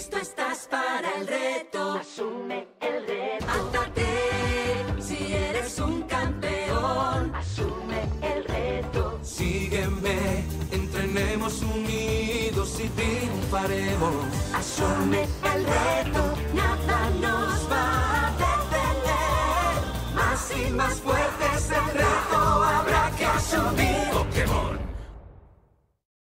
listo estás para el reto. Asume el reto. Mátate si eres un campeón. Asume el reto. Sígueme, entrenemos unidos y triunfaremos. Asume el reto, nada nos va a detener. Más y más fuerte fuertes.